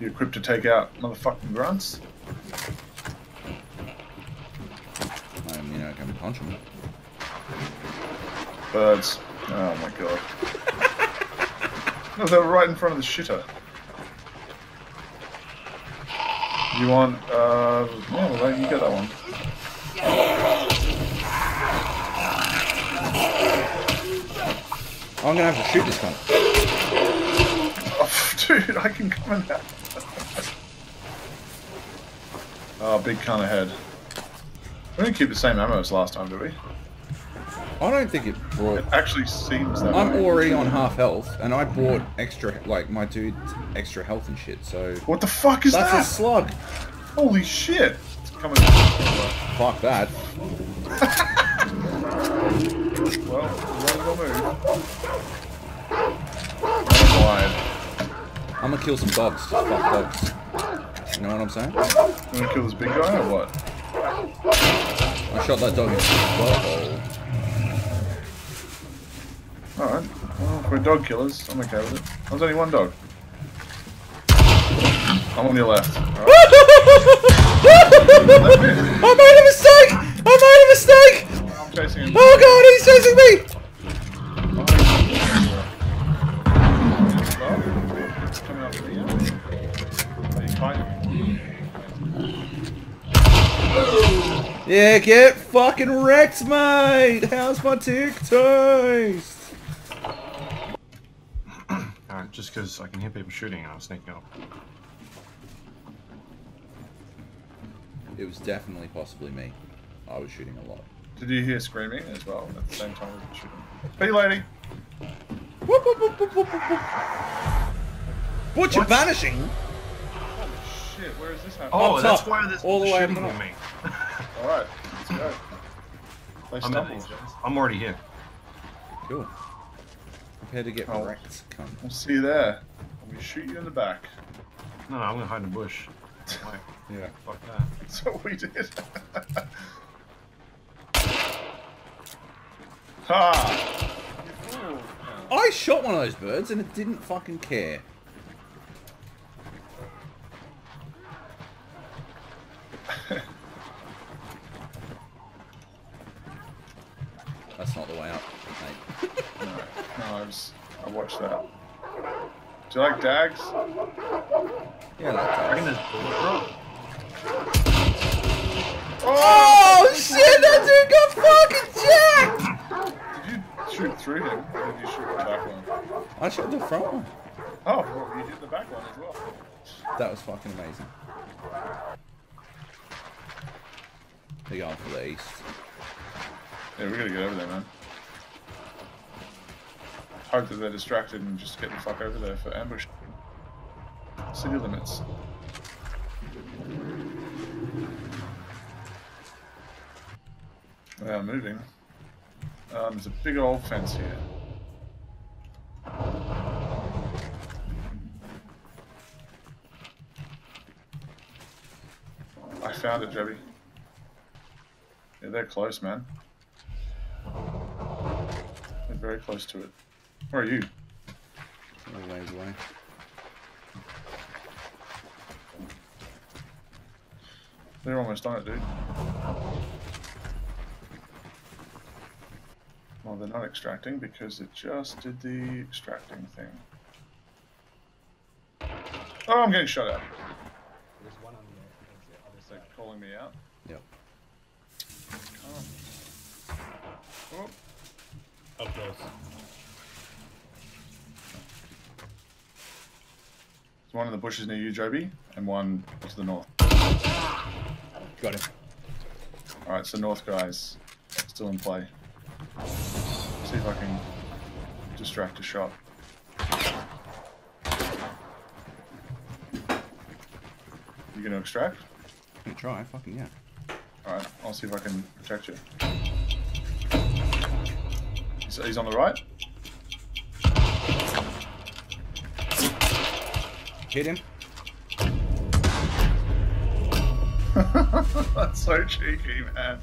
You equipped to take out motherfucking grunts? I mean, I can punch him. Birds. Oh my god. no, they were right in front of the shitter. You want, uh, yeah, well, you get that one. I'm gonna have to shoot this cunt. Oh, dude, I can come in that. Oh, big kind of ahead. We didn't keep the same ammo as last time, do we? I don't think it brought. It actually seems that I'm way. already on half health, and I bought extra, like my dude, extra health and shit. So What the fuck is that's that? a slug. Holy shit! It's coming. Fuck that. Well, one move. I'm gonna kill some dogs. Just fuck dogs. You know what I'm saying? You wanna kill this big guy or what? I shot that dog in the butthole. Alright. Well, if we're dog killers, I'm okay with it. There's only one dog. I'm on your left. Alright. I made a mistake! I made a mistake! Yeah, get fucking wrecked, mate! How's my tick taste? Alright, just because I can hear people shooting and I was sneaking up. It was definitely possibly me. I was shooting a lot. Did you hear screaming as well at the same time as the shooting? Hey, lady! Whoop, whoop, whoop, whoop, whoop, whoop. Butcher vanishing? Holy shit, where is this happening? Oh, Up that's top, why there's all the way up shooting at me. Alright, let's go. They I'm, stumbled. I'm already here. Cool. Prepare to get Oh. wrecked, cunt. We'll see you there. We shoot you in the back. No, no, I'm gonna hide in the bush. Why? Yeah. Fuck that. That's what we did. ha! I shot one of those birds and it didn't fucking care. Not the way up, mate. No, no, I, was, I watched that. Do you like dags? Yeah, I that reckon does. there's bullet drop. Oh shit, that dude got fucking jacked! Did you shoot through him, or did you shoot the back one? I shot the front one. Oh, well, you hit the back one as well. That was fucking amazing. They're going for the east. Yeah, we gotta get over there, man. Hope that they're distracted and just get the fuck over there for ambush. City limits. They are moving. Um, there's a big old fence here. I found it, Jebby. Yeah, they're close, man. They're very close to it. Where are you? A ways away. They're almost on it, dude. Well, they're not extracting because it just did the extracting thing. Oh, I'm getting shot at. There's one on the, the other side. calling me out? Yep. Oh. Oh, Up close. there's one in the bushes near you, Joby, and one to the north. Got him. Alright, so north guys still in play. See if I can distract a shot. You gonna extract? Gonna try, fucking yeah. Alright, I'll see if I can protect you. He's, he's on the right? Hit him. That's so cheeky, man.